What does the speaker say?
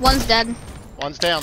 One's dead. One's down.